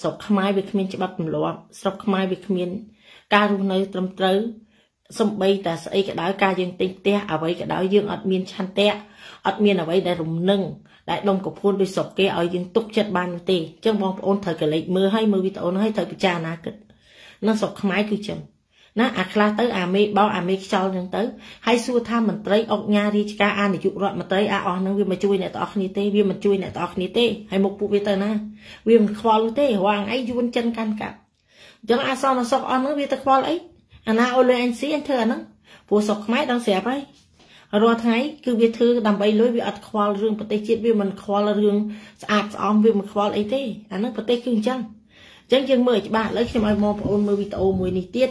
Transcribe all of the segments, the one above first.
ស្រុកខ្មែរវាគ្មានច្បាប់ទម្លាប់ស្រុកខ្មែរវាគ្មាន ការរស់នៅត្រឹមត្រូវសំបីតែស្អីក៏ដោយការយើងទិញផ្ទះអ្វីក៏ដោយយើងអត់មានឆន្ទៈអត់មានអ្វីដែលរំនឹងដែលដុំកពួនដោយស្រុកគេឲ្យយើងទុកចិត្តបានទេអញ្ចឹងបងប្អូនត្រូវកលេចមើលឲ្យមើលវីដេអូនោះឲ្យត្រូវពិចារណាគិតនៅស្រុកខ្មែរគឺចឹង ណាអាខ្លះទៅអាមេបោអាមេខ្យល់ហ្នឹងទៅហើយសួរថាមន្ត្រីអុកញ៉ារាជការអានាយករដ្ឋមន្ត្រីអាអស់ហ្នឹងវាមកជួយអ្នកទាំងអស់គ្នាទេវាមិនជួយអ្នកទាំងអស់គ្នាទេហើយមុខពួកវាទៅណាវាមិនខ្វល់ទេរាល់អីយួនចិនកាន់កាប់អញ្ចឹងអាសនសុកអស់ហ្នឹងវាទៅខ្វល់អីអាណាអូលអេនស៊ីធ្វើអាហ្នឹងព្រោះសុកខ្មែរដឹងស្រាប់ហើយរាល់ថ្ងៃគឺវាធ្វើដើម្បីលុយវាអត់ខ្វល់រឿងប្រទេសជាតិវាមិនខ្វល់រឿងស្អាតស្អំវាមិនខ្វល់អីទេអាហ្នឹងប្រទេសគឺអញ្ចឹងអញ្ចឹងយើងមើលច្បាស់ឥឡូវខ្ញុំឲ្យបងប្អូនមើលវីដេអូមួយនេះទៀត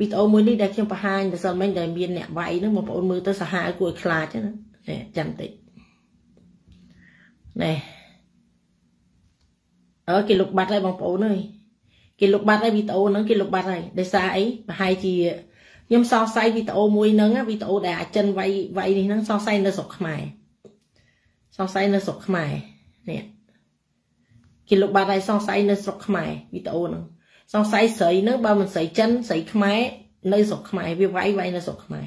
វីដេអូមួយនេះដែលខ្ញុំបង្ហាញទៅសិនមិញដែលមានអ្នកវាយហ្នឹងបងប្អូនមើលទៅសាហាវគួរឲ្យខ្លាចណានេះចាំតិចនេះអើគេលុបបាត់ហើយបងប្អូនអើយគេលុបបាត់ហើយវីដេអូហ្នឹងគេលុបបាត់ហើយដោយសារអីប្រហែលជាខ្ញុំសង្ស័យវីដេអូមួយហ្នឹងវីដេអូដែលអាចិនវាយវាយនេះហ្នឹងសង្ស័យនៅស្រុកខ្មែរសង្ស័យនៅស្រុកខ្មែរនេះគេលុបបាត់ហើយសង្ស័យនៅស្រុកខ្មែរវីដេអូហ្នឹង សង្ស័យស្រីនឹងបើមិនស្រីចិនស្រីខ្មែរនៅស្រុកខ្មែរវាវាយវាយនៅស្រុកខ្មែរ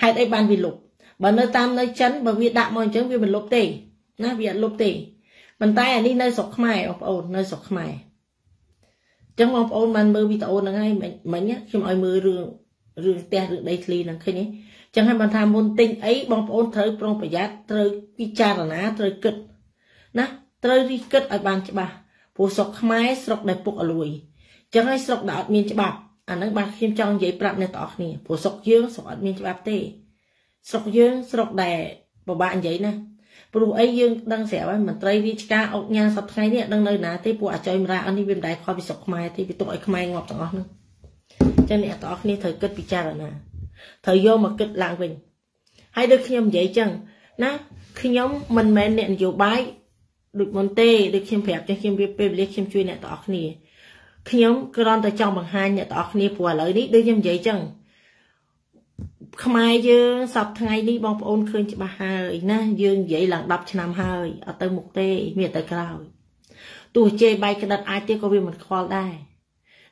ហេតុអីបានវាលុបបើនៅតាមនៅចិនបើវាដាក់មកអញ្ចឹងវាមិនលុបទេណាវាអត់លុបទេប៉ុន្តែអានេះនៅស្រុកខ្មែរបងប្អូននៅស្រុកខ្មែរអញ្ចឹងបងប្អូនបានមើលវីដេអូហ្នឹងហើយមិញខ្ញុំឲ្យមើលរឿងរឿងផ្ទះរឿងដីធ្លីហ្នឹងឃើញទេចឹងហើយបានថាមុនទិញអីបងប្អូនត្រូវប្រុងប្រយ័ត្នត្រូវពិចារណាត្រូវគិតណាត្រូវរីគិតឲ្យបានច្បាស់ព្រោះស្រុកខ្មែរស្រុកដែលពុកអលួយ ចឹងហើយស្រុកដែលអត់មានច្បាប់អាហ្នឹងបាទខ្ញុំចង់និយាយប្រាប់អ្នកទាំងអស់គ្នាព្រោះស្រុកយើងស្រុកអត់មានច្បាប់ទេ ស្រុកយើងស្រុកដែលពិបាកនិយាយណាព្រោះអីយើងដឹងស្រាប់ហើយមន្ត្រីរាជការអុកញ៉ាសប្តាហ៍នេះដឹងនៅណាទេពួកអាចុយមរាអស់នេះវាមិនដែលខុសពីស្រុកខ្មែរទេវាទុកឲ្យខ្មែរងាប់ទាំងអស់ហ្នឹងចឹងអ្នកទាំងអស់គ្នាត្រូវគិតពិចារណាត្រូវយកមកគិតឡើងវិញហើយដូចខ្ញុំនិយាយចឹងណាខ្ញុំមិនមែនអ្នកនយោបាយដូចមុនទេដូចខ្ញុំប្រាប់ចឹងខ្ញុំវាពេលវេលាខ្ញុំជួយអ្នកទាំងអស់គ្នា ខ្ញុំគ្រាន់តែចង់បង្ហាញអ្នកទាំងអស់គ្នាព្រោះឥឡូវនេះដូចខ្ញុំនិយាយចឹងខ្មែរយើងសពថ្ងៃនេះបងប្អូនឃើញច្បាស់ហើយណាយើងនិយាយឡើង10ឆ្នាំហើយអត់ទៅមុខទេមានតែក្រោយទោះជេរបាយក្តិតអាចទេក៏វាមិនខ្វល់ដែរ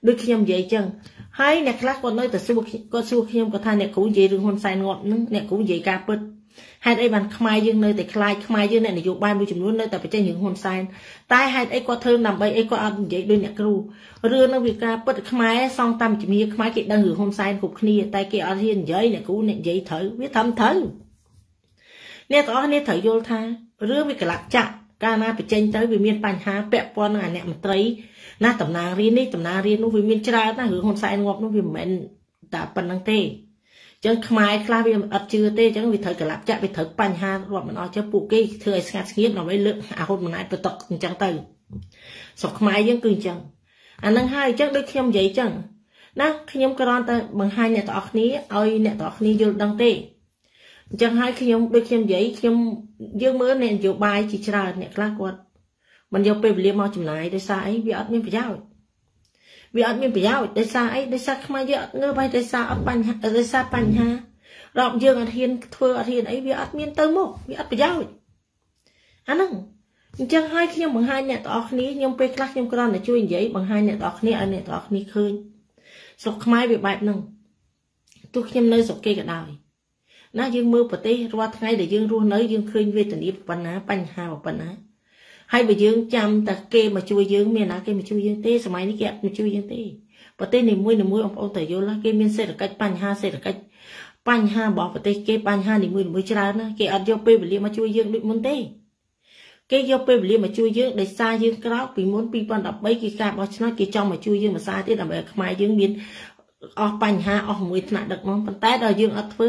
ដូចខ្ញុំនិយាយចឹងហើយអ្នកខ្លះគាត់នៅតែសួរគាត់សួរខ្ញុំគាត់ថាអ្នកគ្រូនិយាយរឿងហ៊ុនសែនងាប់នឹងអ្នកគ្រូនិយាយការពិត ហេតុអីបានខ្មែរយើងនៅតែខ្លាចខ្មែរយើងអ្នកនយោបាយមួយចំនួននៅតែបញ្ចេញរឿងហ៊ុនសែនតែហេតុអីគាត់ធ្វើដើម្បីអីគាត់អត់និយាយដូចអ្នកគ្រូរឿងនឹងវាការពិតខ្មែរសងតាមជំនាញខ្មែរគេដឹងរឿងហ៊ុនសែនគ្រប់គ្នាតែគេអត់ហ៊ាននិយាយអ្នកគ្រូអ្នកនិយាយត្រូវវាត្រឹមត្រូវអ្នកទាំងអស់គ្នាត្រូវយល់ថារឿងវាកលាក់ចាក់កាលណាបញ្ចេញទៅវាមានបញ្ហាពាក់ព័ន្ធនឹងអាអ្នកមន្ត្រីណាតំណាងរៀននេះតំណាងរៀននោះវាមានច្រើនណារឿងហ៊ុនសែនងាប់នោះវាមិនមែនតែប៉ុណ្្នឹងទេ ចឹងខ្មែរខ្លះវាអត់ជឿទេចឹងវាត្រូវកលាប់ចាក់វាត្រូវបញ្ហារាប់មិនអស់ចឹងពួកគេធ្វើឲ្យស្ងាត់ស្ងៀមដើម្បីលើកអាហ៊ុនម៉ាណែតបតកអញ្ចឹងទៅស្រុកខ្មែរយើងគឺអញ្ចឹងអានឹងហើយអញ្ចឹងដូចខ្ញុំនិយាយចឹងណាខ្ញុំគ្រាន់តែបង្ហាញអ្នកទាំងអស់គ្នាឲ្យអ្នកទាំងអស់គ្នាយល់ដឹងទេអញ្ចឹងហើយខ្ញុំដូចខ្ញុំនិយាយខ្ញុំយើងមើលអ្នកនយោបាយជាច្រើនអ្នកខ្លះគាត់មិនយកពេលវេលាមកចំណាយដោយសារអីវាអត់មានប្រយោជន៍ វាអត់មានប្រយោជន៍ដោយសារអីដោយសារខ្មែរយើងអត់ងើបហើយដោយសារអត់បញ្ហាដោយសារបញ្ហារកយើងអត់ហ៊ានធ្វើអត់ហ៊ានអីវាអត់មានទៅមុខវាអត់ប្រយោជន៍អាហ្នឹងអញ្ចឹងហើយខ្ញុំបង្ហាញអ្នកទាំងអស់គ្នាខ្ញុំពេលខ្លះខ្ញុំគ្រាន់តែជួយនិយាយបង្ហាញអ្នកទាំងអស់គ្នាឲ្យអ្នកទាំងអស់គ្នាឃើញស្រុកខ្មែរវាបែបហ្នឹងទោះខ្ញុំនៅស្រុកគេក៏ដោយណាយើងមើលប្រទេសរាល់ថ្ងៃដែលយើងរស់នៅយើងឃើញវេទនាប៉ុណ្ណាបញ្ហាប៉ុណ្ណា ហើយបើយើងចាំតែគេមកជួយយើងមានណាគេមកជួយយើងទេសម័យនេះគេអត់មកជួយយើងទេប្រទេសនីមួយនីមួយបងប្អូនតើយល់ណាគេមានសេដ្ឋកិច្ចបញ្ហាសេដ្ឋកិច្ចបញ្ហារបស់ប្រទេសគេបញ្ហានីមួយនីមួយច្រើនណាគេអត់យកពេលវេលាមកជួយយើងដូចមុនទេគេយកពេលវេលាមកជួយយើងដោយសារយើងក្រោកពីមុន2013គេការបោះឆ្នោតគេចង់មកជួយយើងមួយសារទៀតដើម្បីឲ្យខ្មែរយើងមានអស់បញ្ហាអស់មួយថ្នាក់ដឹកនាំប៉ុន្តែដល់យើងអត់ធ្វើ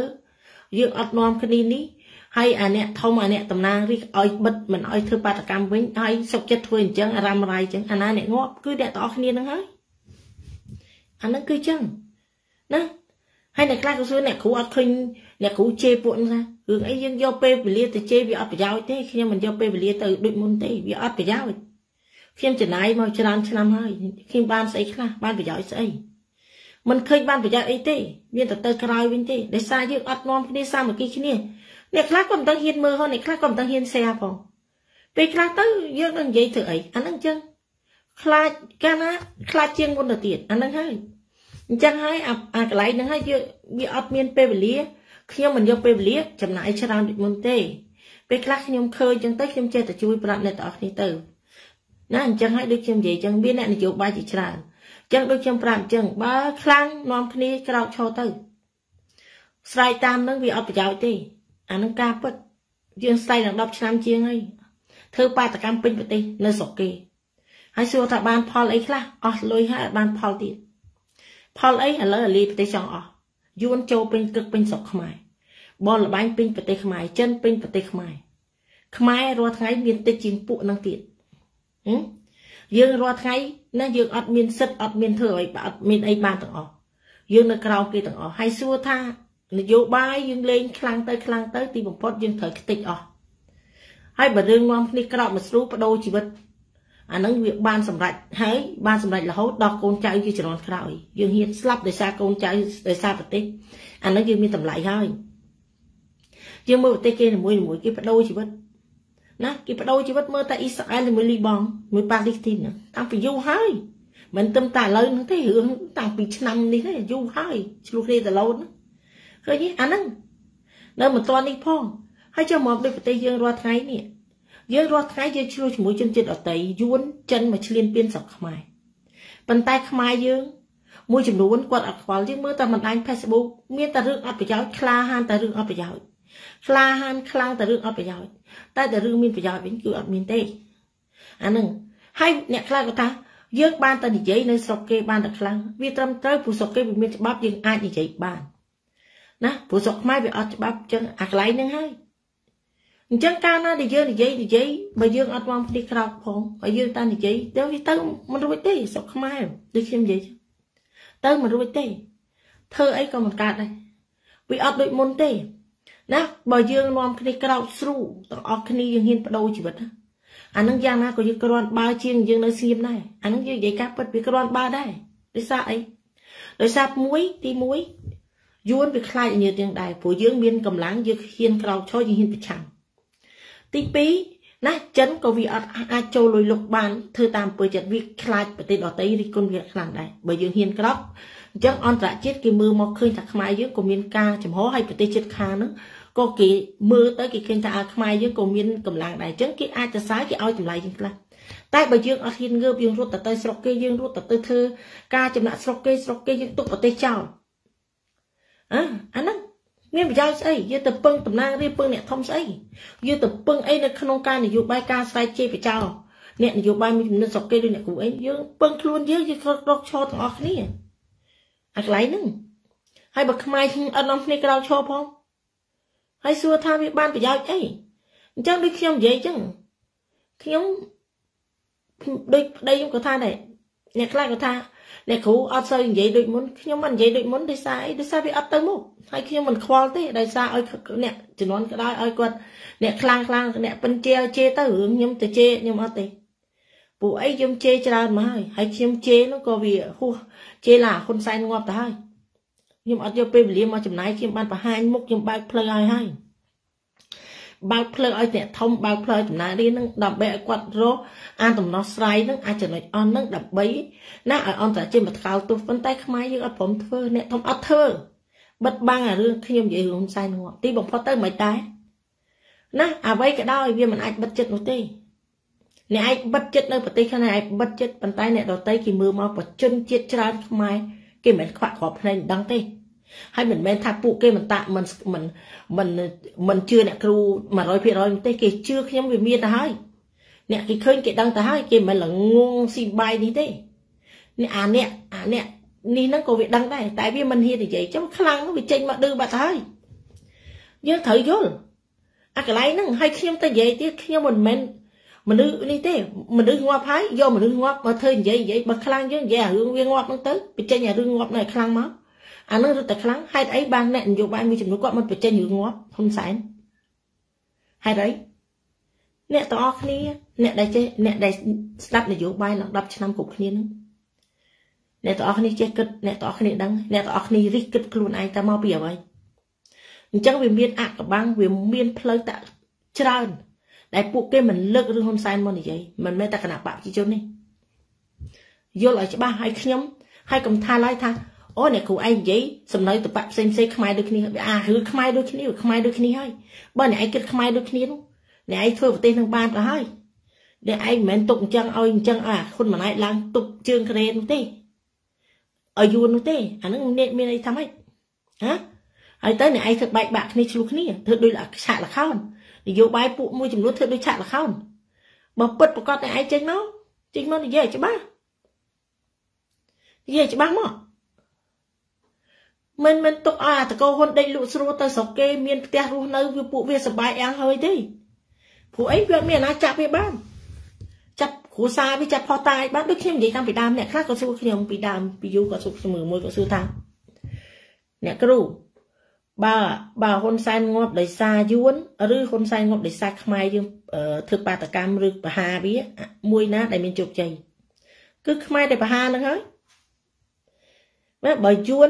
យើងអត់នាំគ្នានេះ ហើយអាអ្នកធំអាអ្នកតំណាងរាជឲ្យបិទមិនឲ្យធ្វើបាតកម្មវិញហើយសុកចិត្តធ្វើអញ្ចឹងអារ៉ាំរ៉ៃអញ្ចឹងអាណាអ្នកងាប់គឺអ្នកទាំងអស់គ្នានឹងហើយអានឹងគឺអញ្ចឹងណាហើយអ្នកខ្លះក៏សួរអ្នកគ្រូអត់ឃើញអ្នកគ្រូជេរពួកហ្នឹងថារឿងអីយើងយកពេលវេលាទៅជេរវាអត់ប្រយោជន៍ទេខ្ញុំមិនយកពេលវេលាទៅដូចមុនទេវាអត់ប្រយោជន៍ខ្ញុំចំណាយមកច្រើនឆ្នាំហើយខ្ញុំបានស្អីខ្លះបានប្រយោជន៍ស្អីមិនឃើញបានប្រយោជន៍អីទេមានតែទៅក្រោយវិញទេដោយសារយើងអត់នាំគ្នាសាមគ្គីគ្នា អ្នកខ្លះក៏មិនដឹងហ៊ានមើលហ៎អ្នកខ្លះក៏មិនដឹងហ៊ាន share ផងពេលខ្លះទៅយើងនឹងនិយាយធ្វើអីអាហ្នឹងអញ្ចឹងខ្លាចកាលណាខ្លាចជាងមុនទៅទៀតអាហ្នឹងហើយអញ្ចឹងហើយអាកន្លែងហ្នឹងហើយយើងវាអត់មានពេលវេលាខ្ញុំមិនយកពេលវេលាចំណាយច្រើនដូចមុនទេពេលខ្លះខ្ញុំឃើញអញ្ចឹងទៅខ្ញុំចេះតែជួយប្រាប់អ្នកទាំងអស់គ្នាទៅណាអញ្ចឹងហើយដូចខ្ញុំនិយាយអញ្ចឹងមានអ្នកនយោបាយជាច្រើនអញ្ចឹងដូចខ្ញុំប្រាប់អញ្ចឹងបើខ្លាំងនាំគ្នាក្រោកឈរទៅស្រែកតាមនឹងវាអត់ប្រយោជន៍ទេ អានឹងការពិតយើងស្រែកដល់10ឆ្នាំជាងហើយធ្វើបាតកម្មពេញប្រទេសនៅស្រុកគេហើយសួរថាបានផលអីខ្លះអស់លុយហើយអត់បានផលទៀតផលអីឥឡូវអាលីប្រទេសចង់អស់យួនចូលពេញគឹកពេញស្រុកខ្មែរបនលបាញ់ពេញប្រទេសខ្មែរចិនពេញប្រទេសខ្មែរខ្មែររាល់ថ្ងៃមានតិចជាងពួកនឹងទៀតយើងរាល់ថ្ងៃណាយើងអត់មានសិទ្ធអត់មានធ្វើអីអត់មានអីបានទាំងអស់យើងនៅក្រៅគេទាំងអស់ហើយសួរថា នយោបាយយើងលេងខ្លាំងទៅខ្លាំងទៅទីបំផុតយើងត្រូវខ្ទេចអស់ហើយបើរឿងនាំគ្នាក្រោកមកស្រួលបដូរជីវិតអានឹងវាបានសម្រេចហើយបានសម្រេចរហូតដល់កូនចៅជាជំនាន់ក្រោយយើងហ៊ានស្លាប់ដោយសារកូនចៅដោយសារប្រទេសអានឹងយើងមានតម្លៃហើយយើងមើលប្រទេសគេមួយមួយគេបដូរជីវិតណាគេបដូរជីវិតមើលតែអ៊ីស្រាអែលជាមួយលីបង់មួយប៉ាឡេស្ទីនតាំងពីយូរហើយមិនត្រឹមតែឥឡូវហ្នឹងទេរឿងតាំងពីឆ្នាំនេះទេយូរហើយឆ្លោះគ្នាតឡូន ឃើញអាហ្នឹងនៅមិនទាន់នេះផងហើយចាំមកដូចប្រទេសយើងរាល់ថ្ងៃនេះយើងរាល់ថ្ងៃយើងឆ្លោះជាមួយជនជាតិអតីយួនចិនមកឈ្លានពានស្រុកខ្មែរប៉ុន្តែខ្មែរយើងមួយចំនួនគាត់អត់ខ្វល់យើងមើលតែបណ្ដាញ Facebook មានតែរឿងអត់ប្រយោជន៍ក្លាហានតែរឿងអត់ប្រយោជន៍ក្លាហានខ្លាំងតែរឿងអត់ប្រយោជន៍តែតែរឿងមានប្រយោជន៍វិញគឺអត់មានទេអាហ្នឹងហើយអ្នកខ្លះក៏ថាយើងបានតែនិយាយនៅស្រុកគេបានតែខ្លាំងវាត្រឹមត្រូវព្រោះស្រុកគេវាមានច្បាប់យើងអាចនិយាយបាន ណាព្រោះស្រុកខ្មែរវាអត់ច្បាប់អញ្ចឹងអាកន្លែងហ្នឹងហើយអញ្ចឹងកាលណាដែលយើងនិយាយនិយាយបើយើងអត់វងផ្ទះក្រោកផងបើយើងតែនិយាយទៅវាទៅមិនរួចទេស្រុកខ្មែរដូចខ្ញុំនិយាយទៅមិនរួចទេធ្វើអីក៏មិនកើតដែរវាអត់ដូចមុនទេណាបើយើងនាំគ្នាក្រោកស្រូទាំងអស់គ្នាយើងហ៊ានបដូរជីវិតអានឹងយ៉ាងណាក៏យើងគ្រាន់បើជាងយើងនៅស្ងៀមដែរអានឹងយើងនិយាយការពិតវាគ្រាន់បើដែរដោយសារអីដោយសារមួយទី1 យួនវាខ្លាចញើទាំងដែរព្រោះយើងមានកម្លាំងយើងហ៊ានក្រោកឈរយើងហ៊ានប្រឆាំងទី2ណាចិនក៏វាអត់អាចចូលលុយលុកបានធ្វើតាមអំពើចិត្តវាខ្លាចប្រទេសដទៃរិះគន់វាខ្លាំងដែរបើយើងហ៊ានក្រោកអញ្ចឹងអន្តរជាតិគេមើលមកឃើញថាខ្មែរយើងក៏មានការចំហឲ្យប្រទេសជិតខាងហ្នឹងក៏គេមើលទៅគេឃើញថាខ្មែរយើងក៏មានកម្លាំងដែរអញ្ចឹងគេអាចទៅសាយគេឲ្យតម្លៃយើងខ្លះតែបើយើងអត់ហ៊ានងើបយើងរត់ទៅទៅស្រុកគេយើងរត់ទៅទៅធ្វើការចំណាក់ស្រុកគេស្រុកគេយើងទុកប្រទេសចោល អើអាហ្នឹងមានប្រយោជន៍ស្អីយើងទៅពឹងតំណាងរាពឹងអ្នកធំស្អីយើងទៅពឹងអីនៅក្នុងការនយោបាយការស្រែកជេរបចោលអ្នកនយោបាយមានចំណុចស្រុកគេដូចអ្នកគ្រូអីយើងពឹងខ្លួនយើងយើងក្រកឈរទាំងអស់គ្នាអាកន្លែងហ្នឹងហើយបើខ្មែរអត់នាំគ្នាក្រោកឈរផងហើយសួរថាវាបានប្រយោជន៍អីអញ្ចឹងដូចខ្ញុំនិយាយអញ្ចឹងខ្ញុំដូចប្តីខ្ញុំក៏ថាដែរអ្នកខ្លះក៏ថា អ្នកគ្រូអត់សូវនិយាយដូចមុនខ្ញុំមិននិយាយដូចមុនដោយសារអីដោយសារវាអត់ទៅមុខហើយខ្ញុំមិនខ្វល់ទេដោយសារឲ្យអ្នកជំនាន់ក្រោយឲ្យគាត់អ្នកខ្លាំងខ្លាំងអ្នកពិនជេរជេរទៅរឿងខ្ញុំទៅជេរខ្ញុំអត់ទេពួកអីខ្ញុំជេរច្រើនមកហើយហើយខ្ញុំជេរនោះក៏វាហួសជេរឡាហ៊ុនសែនងាប់ទៅហើយខ្ញុំអត់យកពេលវេលាមកចំណាយខ្ញុំបានបង្ហាញមុខខ្ញុំបើកផ្លូវឲ្យហើយ បើកផ្លូវឲ្យអ្នកធំបើកផ្លូវចំណាយរៀននឹងដើម្បីឲ្យគាត់រកអានដំណោះស្រាយនឹងអាចចំណុចអស់នឹងដើម្បីណាឲ្យអន្តរជាតិមកថ្កោលទោសប៉ុន្តែខ្មែរយើងអត់ព្រមធ្វើអ្នកធំអត់ធ្វើបិទបាំងអារឿងខ្ញុំនិយាយរឿងសែនងាប់ទីបំផុតទៅមិនដែរណាអ្វីក៏ដោយវាមិនអាចបិទចិត្តនោះទេអ្នកឯងបិទចិត្តនៅប្រទេសខ្មែរឯងបិទចិត្តប៉ុន្តែអ្នកដតីគេមើលមកប្រជជនជាតិច្រើនខ្មែរគេមិនខ្វាក់គ្រាប់ភ្នែកដឹងទេ ហើយមិនមែនថាពួកគេមិនតាមិនមិនមិនមិនជឿអ្នកគ្រូ100%ទេគេជឿខ្ញុំវាមានទៅហើយអ្នកគេឃើញគេដឹងទៅហើយគេមិនល្ងងស៊ីបាយនេះទេអ្នកអាអ្នកអាអ្នកនេះហ្នឹងក៏វាដឹងដែរតែវាមិនហ៊ាននិយាយចឹងខ្លាំងវាចេញមកឌឺបាត់ហើយយើងត្រូវយល់អាកន្លែងហ្នឹងហើយខ្ញុំទៅនិយាយទៀតខ្ញុំមិនមែនមនុស្សនេះទេមនុស្សងាប់ហើយយកមនុស្សងាប់មកធ្វើនិយាយនិយាយបើខ្លាំងយើងនិយាយអារឿងវាងាប់ហ្នឹងទៅបញ្ចេញអារឿងងាប់នៅខ្លាំងមក អានឹងរត់តែខ្លាំងហេតុអីបានអ្នកនយោបាយមួយចំនួនគាត់មិនបញ្ចេញរឿងងាប់ហ៊ុនសែនហេតុអីអ្នកទាំងអស់គ្នាអ្នកដែលចេះអ្នកដែលស្ដាប់នយោបាយឡើង10ឆ្នាំគ្រប់គ្នានឹងអ្នកទាំងអស់គ្នាចេះគិតអ្នកទាំងអស់គ្នាដឹងអ្នកទាំងអស់គ្នារិះគិតខ្លួនឯងតើមកពីអ្វីអញ្ចឹងវាមានអកបាំងវាមានផ្លូវតាច្រើនដែលពួកគេមិនលើករឿងហ៊ុនសែនមកនិយាយមិនមែនតែគណៈបកប្រជាជននេះយល់ឲ្យច្បាស់ឲ្យខ្ញុំហើយកុំថាឡើយថា អូអ្នកគ្រូឯងនិយាយសំណើតបៈផ្សេងផ្សេងខ្មែរដូចគ្នាអារឿងខ្មែរដូចគ្នាខ្មែរដូចគ្នាហើយបើអ្នកឯងគិតខ្មែរដូចគ្នានោះអ្នកឯងធ្វើប្រទេសនឹងបានទៅហើយអ្នកឯងមិនមែនទុកអញ្ចឹងឲ្យអញ្ចឹងឲ្យហ៊ុនម៉ាណែតឡើងទុកជើងក្រេនោះទេឲ្យយួននោះទេអានឹងអ្នកមានអីថាម៉េចហ៎ហើយទៅអ្នកឯងធ្វើបែកបាក់គ្នាឆ្លុះគ្នាធ្វើដូចឆាកលខោននយោបាយពួកមួយចំនួនធ្វើដូចឆាកលខោនបើពិតប្រកបតែឯងចេញមកចេញមកនិយាយច្បាស់និយាយច្បាស់មក មិនមិនទុកឲ្យអាតកោហ៊ុនដេកលក់ស្រួលទៅស្រុកគេមានផ្ទះរស់នៅវាពួកវាសុបាយយ៉ាងហើយទេព្រោះអីវាមានអាណាចាប់វាបានចាប់គ្រួសារវាចាប់ផុសតាយបានដូចខ្ញុំនិយាយតាំងពីដើមអ្នកខ្លះក៏សួរខ្ញុំពីដើមពីយូរក៏សួរខ្ញុំមួយក៏សួរថាអ្នកគ្រូបើបើហ៊ុនសែនងាប់ដោយសារយួនឬហ៊ុនសែនងាប់ដោយសារខ្មែរយើងធ្វើបាតកម្មឬបហាវាមួយណាដែលមានជោគជ័យគឺខ្មែរដែលបហានឹងហើយបើយួន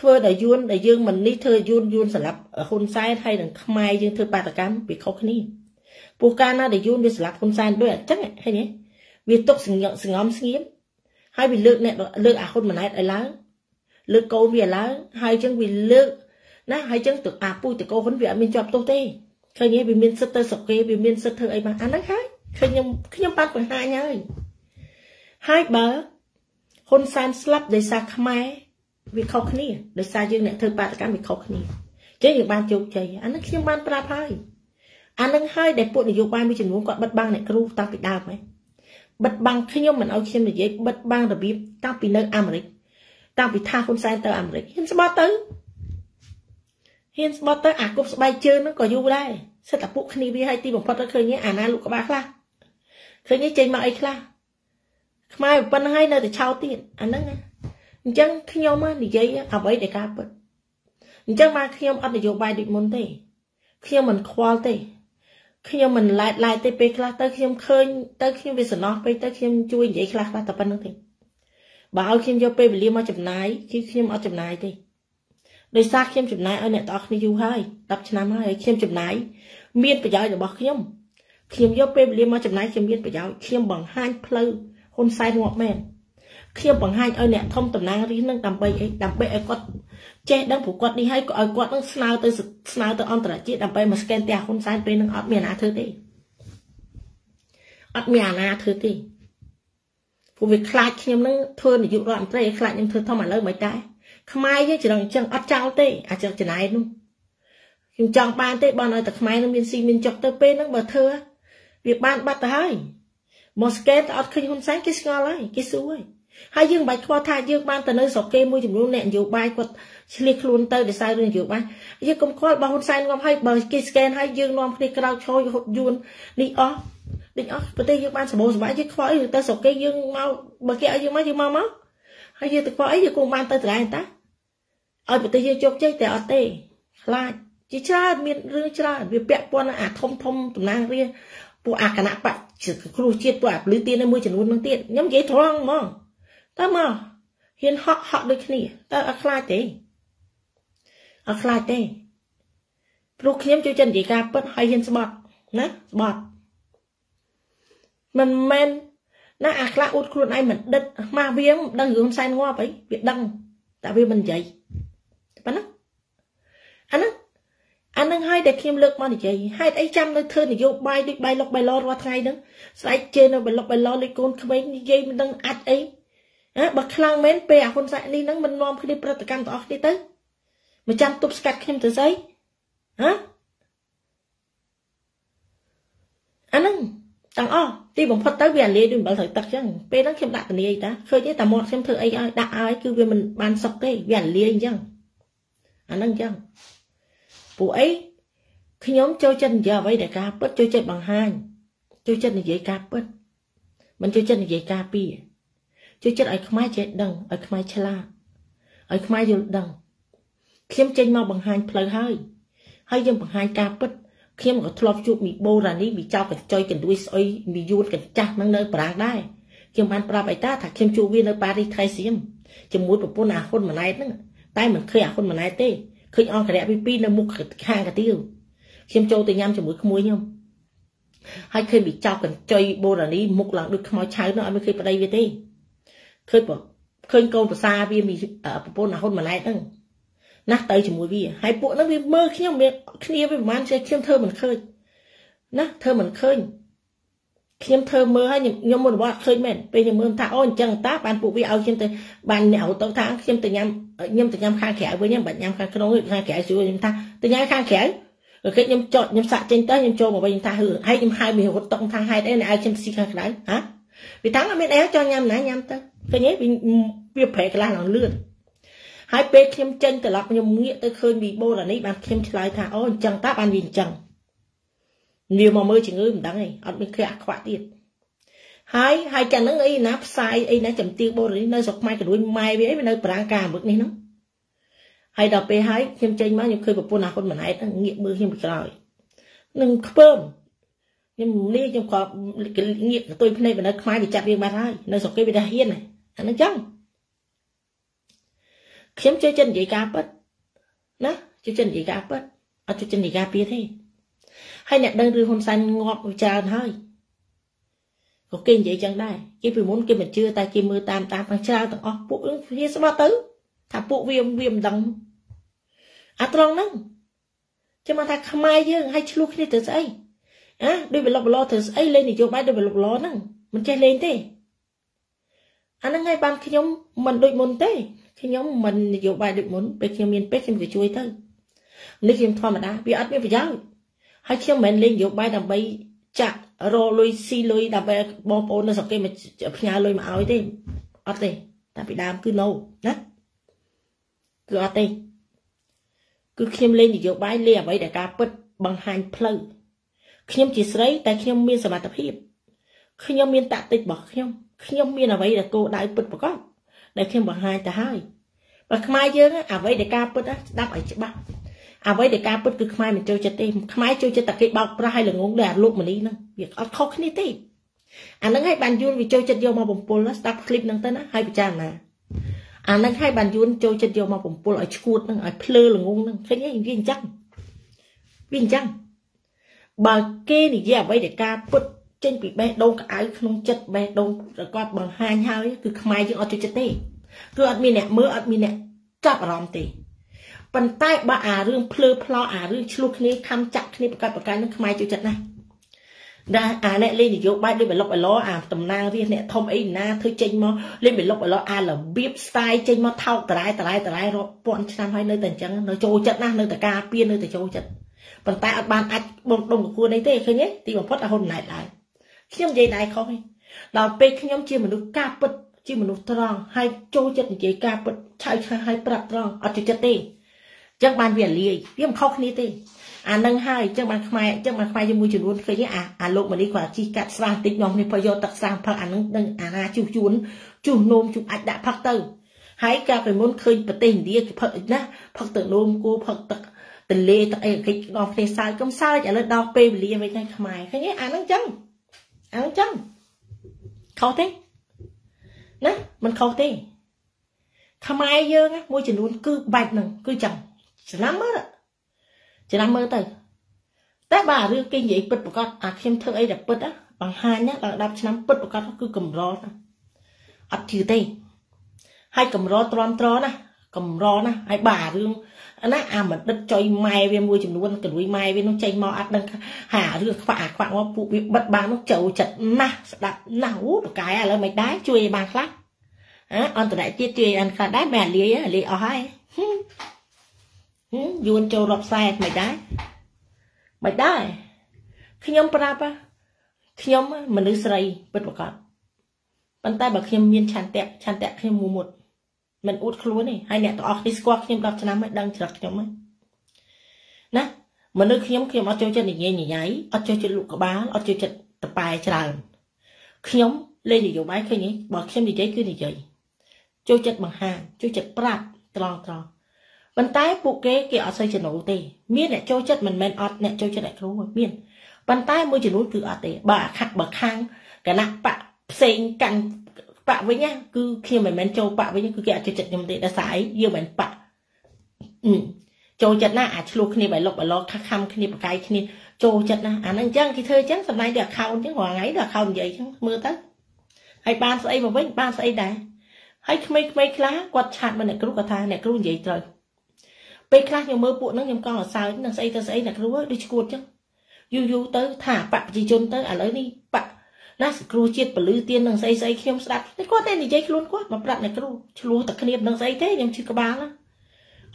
ធ្វើដល់យួនដែលយើងមិននេះធ្វើយួនយួនសម្រាប់ហ៊ុនសែនហើយនឹងខ្មែរយើងធ្វើបាតកម្មវាខុសគ្នាព្រោះកាលណាដែលយួនវាសម្រាប់ហ៊ុនសែនដូចអញ្ចឹងឃើញទេវាຕົកសង្ងសង្ងំស្ងៀមហើយវាលើកអ្នកលើកអាហ៊ុនម៉ាណែតឲ្យឡើងលើកកូនវាឡើងហើយអញ្ចឹងវាលើកណាហើយចឹងទៅអាពូតកោហ៊ុនវាអត់មានជាប់ទោសទេឃើញទេវាមានសិទ្ធទៅស្រុកគេវាមានសិទ្ធធ្វើអីបានអាហ្នឹងហើយឃើញខ្ញុំខ្ញុំបានបង្ហាញហើយហើយបើហ៊ុនសែនស្លាប់ដោយសារខ្មែរ វាខុសគ្នាដោយសារយើងអ្នកធ្វើបាតកម្មវាខុសគ្នាចឹងយើងបានជោគជ័យអាហ្នឹងខ្ញុំបានប្រាប់ហើយអាហ្នឹងហើយដែលពួកនយោបាយមួយចំនួនគាត់បិទបាំងអ្នកគ្រូតាំងពីដើមហើយបិទបាំងខ្ញុំមិនឲ្យខ្ញុំនិយាយបិទបាំងរបៀបតាំងពីនៅអាមេរិកតាំងពីថាហ៊ុនសែនទៅអាមេរិកហ៊ានស្បត់ទៅហ៊ានស្បត់ទៅអាគប់ស្បែកជើងហ្នឹងក៏យូរដែរសិតតែពួកគ្នាវាឲ្យទីបំផុតទៅឃើញអាណាលូកក្បាលខ្លះឃើញចេញមកអីខ្លះខ្មែរប៉ុណ្្នឹងហើយនៅតែឆោតទៀតអាហ្នឹង អញ្ចឹងខ្ញុំនិយាយអ្វីដែលការពិតអញ្ចឹងមកខ្ញុំអត់នយោបាយដូចមុនទេខ្ញុំមិនខ្វល់ទេខ្ញុំមិនឡែតឡែតទេពេលខ្លះទៅខ្ញុំឃើញទៅខ្ញុំវាសំណោះពេកទៅខ្ញុំជួយនិយាយខ្លះខ្លះតែប៉ុណ្្នឹងទេបើឲ្យខ្ញុំយកពេលវេលាមកចំណាយគឺខ្ញុំអត់ចំណាយទេដោយសារខ្ញុំចំណាយឲ្យអ្នកទាំងអស់គ្នាយូរហើយ10ឆ្នាំហើយហើយខ្ញុំចំណាយមានប្រយោជន៍របស់ខ្ញុំខ្ញុំយកពេលវេលាមកចំណាយខ្ញុំមានប្រយោជន៍ខ្ញុំបង្ហាញផ្លូវហ៊ុនសែនងាប់មែន ខ្ញុំបង្ហាញឲ្យអ្នកធំតំណាងរាស្ត្រនឹងដើម្បីអីដើម្បីឲ្យគាត់ចេះដឹងព្រោះគាត់នេះហើយក៏ឲ្យគាត់នឹងស្នើទៅស្នើទៅអន្តរជាតិដើម្បីមកស្កេនផ្ទះហ៊ុនសែនពេលនឹងអត់មានអាណាធ្វើទេអត់មានអាណាធ្វើទេព្រោះវាខ្លាចខ្ញុំនឹងធ្វើនាយករដ្ឋមន្ត្រីឲ្យខ្លាចខ្ញុំធ្វើធំឥឡូវមិនដែរខ្មែរយើងច្រងចឹងអត់ចោលទេអាចចំណាយនោះខ្ញុំចង់បានទេបើឲ្យតែខ្មែរនឹងមានស៊ីមានចុកទៅពេលហ្នឹងបើធ្វើវាបានបាត់ទៅហើយមកស្កេតអត់ឃើញហ៊ុនសែនគេស្គាល់ហើយគេសួរហើយ ហើយយើងមិនបាច់ខ្វល់ថាយើងបានទៅនៅស្រុកគេមួយចំនួនអ្នកនយោបាយគាត់ឆ្លៀសខ្លួនទៅដោយសាររឿងនយោបាយយើងកុំខ្វល់បើហ៊ុនសែនងំឲ្យបើគេស្កេនឲ្យយើងនាំគ្នាក្រោកឈរហត់យួននេះអស់នេះអស់ប្រទេសយើងបានសម្បូរសប្បាយយើងខ្វល់អីទៅស្រុកគេយើងមកបើគេឲ្យយើងមកយើងមកមកហើយយើងទៅខ្វល់អីយើងគង់បានទៅត្រែងតាឲ្យប្រទេសយើងជោគជ័យតែអត់ទេខ្លាចជាច្រើនមានរឿងច្រើនវាពាក់ព័ន្ធនឹងអាធំធំតំណាងរាពួកអាគណៈបកគ្រូជាតិពួកអាពលឺទៀនមួយចំនួននឹងទៀតខ្ញុំនិយាយត្រង់ហ្មង តើមកហ៊ានហក់ហក់ដូចគ្នាតើអត់ខ្លាចទេអត់ខ្លាចទេព្រោះខ្ញុំជួយចិត្តនិយាយការពិតហើយហ៊ានស្បត់ណាស្បត់មិនមែនណាអាខ្លះអួតខ្លួនឯងមិនដិតម៉ាស់វាមិនដឹងរឿងសែនងាប់អីវាដឹងតែវាមិននិយាយប៉ុណ្ណាអាហ្នឹងអានឹងហើយដែលខ្ញុំលើកមកនិយាយហេតុអីចាំនៅធ្វើនយោបាយដូចបាយលុកបាយឡរាល់ថ្ងៃហ្នឹងស្ដេចជេនៅបាយលុកបាយឡដូចកូនក្មេងនិយាយមិនដឹងអាចអី ហ៎បើខ្លាំងមែនពេលអាហ៊ុនសែននេះហ្នឹងមិននាំគ្នាប្រតិកម្មទាំងអស់គ្នាទៅមកចាំទប់ស្កាត់ខ្ញុំទៅស្អីហ៎អាហ្នឹងទាំងអស់ទីបំផុតទៅវាអាលាយដូចអំបិលត្រូវទឹកចឹងពេលហ្នឹងខ្ញុំដាក់ធានាអីតាឃើញទេតែមាត់ខ្ញុំធ្វើអីឲ្យដាក់ឲ្យគឺវាមិនបានសុខទេវាអាលាយអញ្ចឹងអាហ្នឹងអញ្ចឹងពួកអីខ្ញុំចូលចិត្តនិយាយអ្វីដែលការពិតចូលចិត្តបង្ហាញចូលចិត្តនិយាយការពិតមិនចូលចិត្តនិយាយការពី ចូលចិត្តឲ្យខ្មែរចេះដឹងឲ្យខ្មែរឆ្លាតឲ្យខ្មែរយល់ដឹងខ្ញុំចេញមកបង្ហាញផ្លូវហើយហើយយើងបង្ហាញការពិតខ្ញុំក៏ធ្លាប់ជួបមីបូរ៉ានីមីចៅកញ្ចុយកណ្ដួយស្អុយមីយួនកញ្ចាស់ហ្នឹងនៅប្រាំងដែរខ្ញុំបានប្រាប់ឲ្យតាថាខ្ញុំជួបវានៅប៉ារីសថៃសៀមជាមួយប្រពន្ធអាហ៊ុនម៉ាណែតហ្នឹងតែមិនឃើញអាហ៊ុនម៉ាណែតទេឃើញអង្គរៈពីពីនៅមុខខាងកាទៀវខ្ញុំចូលទៅញ៉ាំជាមួយក្មួយខ្ញុំហើយឃើញមីចៅកញ្ចុយបូរ៉ានីមុខឡើងដូចខ្មោចឆៅនោះអត់មានឃើញប្តីវាទេ ឃើញបងឃើញកូនប្រសាវាមានប្រពន្ធអាហ៊ុនម៉ាណែតហ្នឹងណាស់ទៅជាមួយវាហើយពួកហ្នឹងវាមើលខ្ញុំវាគ្នាវាប្រហែលជាខ្ញុំធ្វើមិនឃើញណាធ្វើមិនឃើញខ្ញុំធ្វើមើលហើយខ្ញុំមុនរបស់ឃើញមែនពេលខ្ញុំមើលថាអូអញ្ចឹងតាបានពួកវាឲ្យខ្ញុំទៅបានអ្នកទៅថាខ្ញុំទៅញ៉ាំខ្ញុំទៅញ៉ាំខាងក្រៅវិញខ្ញុំបាច់ញ៉ាំខាងក្នុងខាងក្រៅស្រួលខ្ញុំថាទៅញ៉ាំខាងក្រៅគេខ្ញុំចត់ខ្ញុំសាក់ចេញទៅខ្ញុំចូលមកវិញថាហើយខ្ញុំហៅវារត់តុកថាហេតុអីអ្នកឲ្យខ្ញុំស៊ីខាងក្រៅហ៎វាតាំងអត់មានអីចង់ញ៉ាំណាញ៉ាំទៅ ឃើញទេវាប្រែកន្លះឡើងលឿនហើយពេលខ្ញុំចេញត្រឡប់ខ្ញុំងាកទៅឃើញវីបូរនេះបានខ្ញុំឆ្លើយថាអូអញ្ចឹងតាបានវាអញ្ចឹងនាងមកមើលជំងឺមិនដឹងទេអត់មានគ្រាខ្វាក់ទៀតហើយហើយចាហ្នឹងអីណាផ្សាយអីណាចំទៀងបូរនេះនៅស្រុកខ្មែរករួយម៉ែវាអីវានៅប្រាំងការមឹកនេះហ្នឹងហើយដល់ពេលហើយខ្ញុំចេញមកខ្ញុំឃើញប្រពន្ធអាហ៊ុនម៉ាណែតហ្នឹងងាកមើលខ្ញុំពីក្រោយនឹងខ្ពើមខ្ញុំនេះខ្ញុំក៏ងាកកតុយភ្នែកនៅខ្មែរវាចាប់យើងបាត់ហើយនៅស្រុកគេវាថាហ៊ានអាហ្នឹង ចឹងខ្ញុំចូលចិត្តនិយាយការពិតណាចូលចិត្តនិយាយការពិតអត់ចូលចិត្តនិយាយការពីទេហើយអ្នកដឹងរឿងហ៊ុនសែនងាប់ច្រើនហើយក៏គេនិយាយចឹងដែរគេពីមុនគេមិនជឿតែគេមើលតាមតាមទាំងច្រើនទាំងអស់ពួកវាស្បាត់ទៅថាពួកវាវាមិនដឹងអាត្រង់ហ្នឹងចាំមកថាខ្មែរយើងឲ្យឆ្លោះគ្នាទៅស្អីអាដូចប្លុកប្លោទៅស្អីលេងនយោបាយដូចប្លុកប្លោហ្នឹងមិនចេះលេងទេ អាហ្នឹងហើយបានខ្ញុំមិនដូចមុនទេខ្ញុំមិននយោបាយដូចមុនពេលខ្ញុំមានពេកខ្ញុំក៏ជួយទៅនេះខ្ញុំធម្មតាវាអត់មានប្រយោជន៍ហើយខ្ញុំមិនមែនលេងនយោបាយដើម្បីចាក់រលុយស៊ីលុយដើម្បីបងប្អូននៅស្រុកគេមកផ្ញើលុយមកឲ្យទេអត់ទេតែពីដើមគឺ no ណាគឺអត់ទេគឺខ្ញុំលេងនយោបាយលេងអ្វីដែលការពិតបង្ហាញផ្លូវខ្ញុំជាស្រីតែខ្ញុំមានសមត្ថភាពខ្ញុំមានតាក់ទិចរបស់ខ្ញុំ ខ្ញុំមានអ្វីដែលគោលដៅពិតប្រកបដែលខ្ញុំបង្ហាញទៅហើយបើខ្មែរយើងអ្វីដែលការពិតស្ដាប់ឲ្យច្បាស់អ្វីដែលការពិតគឺខ្មែរមិនចូលចិត្តទេខ្មែរចូលចិត្តតែគេបោកប្រាស់ឲ្យល្ងងដែលលោកមនីហ្នឹងវាអត់ខុសគ្នាទេអាហ្នឹងឲ្យបានយួនវាចូលចិត្តយកមកបំពល់ស្ដាប់คลิปហ្នឹងទៅណាឲ្យពិចារណាអាហ្នឹងឲ្យបានយួនចូលចិត្តយកមកបំពល់ឲ្យឈួតហ្នឹងឲ្យភ្លើល្ងងហ្នឹងឃើញទេវាអញ្ចឹងវាអញ្ចឹងបើគេនិយាយអ្វីដែលការពិត ចេញពីបេះដូងក្អៅក្នុងចិត្តបេះដូងប្រកបបង្ហាញហើយគឺខ្មែរយើងអត់ចូលចិត្តទេគឺអត់មានអ្នកមើលអត់មានអ្នកចាប់អារម្មណ៍ទេប៉ុន្តែបើអារឿងភ្លើផ្លោអារឿងឆ្លោះគ្នាខំចាក់គ្នាប្រកាសប្រកាសនឹងខ្មែរចូលចិត្តណាស់ដែលអាអ្នកលេងនយោបាយដូចបលុកបឡអាតំណាងរាជអ្នកធំអីណាធ្វើចេញមកលេងបលុកបឡអារបៀប style ចេញមកថោកតរ៉ែតរ៉ែតរ៉ែរាប់ពាន់ឆ្នាំហើយនៅតែអញ្ចឹងនៅចូលចិត្តណាស់នៅតែការពៀននៅតែចូលចិត្តប៉ុន្តែអត់បានអាចបងដុំកគួរនេះទេឃើញទេទីបំផុតអាហ៊ុនណែតឡើយ ខ្ញុំនិយាយដែរខុសទេដល់ពេលខ្ញុំជាមនុស្សការពិត ជាមនុស្សត្រង់ហើយចូលចិត្តនិយាយការពិតឆៅឆៅហើយប្រាប់ត្រង់អត់ចូលចិត្តទេចឹងបានវាលាយវាមិនខុសគ្នាទេអានឹងហើយចឹងបានខ្មែរចឹងបានខ្មែរជាមួយចំនួនឃើញអាអាលោកម៉ាលីគាត់ជីកាត់ស្រាតិចនាំគ្នាបើយកទឹកស្រាផឹកអានឹងនឹងអាណាជុះជួនជុះនោមជុះអាចដាក់ផឹកទៅហើយកាលពីមុនឃើញប្រទេសឥណ្ឌាគេផឹកណាផឹកទឹកនោមគោផឹកទឹកទលេទឹកអីគេនាំគ្នាសើចកុំសើចឥឡូវដល់ពេលវេលាវិញខ្មែរឃើញអានឹងចឹង អានឹងចឹងខុសទេណាมันខុសទេខ្មែរយើងមួយចំនួនគឺបែបហ្នឹងគឺចឹងច្រឡំមើលច្រឡំមើលទៅតែបើរឿងគេនិយាយពិតប្រកបអាខ្ញុំធ្វើអីដែលពិតបង្ហាញណាដល់10ឆ្នាំពិតប្រកបគឺកម្រណាអត់ជឿទេហើយកម្រទ្រាំទ្រណាកម្រណាហើយបើរឿង ណាអាមដិតចុយម៉ែវាមួយចំនួនករួយម៉ែវានោះចេញមកអត់ដឹងហារឿងខ្វាក់អាខ្វាក់មកពួកវាបិទបាំងនោះចូលចិត្តណាស់ស្ដាប់ណាស់អូបកាយឥឡូវមិនដែរជួយឲ្យបានខ្លះអន្តរជាតិជួយអានខ្លះដែរមិនលាយលាយអស់ហើយយួនចូលរាប់សែនមិនដែរមិនដែរខ្ញុំប្រាប់ខ្ញុំមនុស្សស្រីពិតប្រាកដប៉ុន្តែបើខ្ញុំមានឆន្ទៈឆន្ទៈខ្ញុំមួយមុត មិនអួតខ្លួនទេហើយអ្នកទាំងអស់គ្នាស្គាល់ខ្ញុំ10ឆ្នាំហើយដឹងច្រឹកខ្ញុំហើយណាមនុស្សខ្ញុំខ្ញុំអត់ចូលចិត្តនិយាយញញៃអត់ចូលចិត្តលូកក្បាលអត់ចូលចិត្តតប៉ែច្រើនខ្ញុំលេងនយោបាយឃើញទេបើខ្ញុំនិយាយគឺនិយាយចូលចិត្តបង្ហាញចូលចិត្តប្រាប់ត្រង់ត្រង់ប៉ុន្តែពួកគេគេអត់សូវចំណូលទេ មានអ្នកចូលចិត្តមិនមែនអត់អ្នកចូលចិត្តអ្នកគ្រូមានប៉ុន្តែមួយចំនួនគឺអត់ទេបើអាខាក់បើខាងគណៈបកផ្សេងកាន់ បកវិញណាគឺខ្ញុំមិនមែនចូលបកវិញគឺគេអត់ចូលចិត្តខ្ញុំទេដោយសារអីយើងមិនបកចូលចិត្តណាអាឆ្លោះគ្នាបៃលុកបឡខខំគ្នាបកាយគ្នាចូលចិត្តណាអាហ្នឹងអញ្ចឹងគេធ្វើអញ្ចឹងសម្ដែងទៅ account អញ្ចឹងរាល់ថ្ងៃទៅ account និយាយអញ្ចឹងមើលទៅហើយបានស្អីមកវិញបានស្អីដែរហើយក្មេងៗខ្លះគាត់ឆាតមកអ្នកគ្រូគាត់ថាអ្នកគ្រូនិយាយត្រូវពេលខ្លះខ្ញុំមើលពួកហ្នឹងខ្ញុំកង់អសើចនឹងស្អីទៅស្អីអ្នកគ្រូដូចឈួតចឹងយូរយូរទៅថាបកប្រជាជនទៅឥឡូវនេះបក ណាគ្រូជាតិពលឺទៀននឹងស្អីស្អីខ្ញុំស្ដាប់តែគាត់តែនិយាយខ្លួនគាត់មកប្រាប់អ្នកគ្រូឆ្លោះតែគ្នានឹងស្អីទេខ្ញុំជឿក្បាល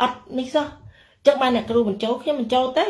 អត់នេះសោះចឹងបានអ្នកគ្រូបញ្ចូលខ្ញុំបញ្ចូលទេ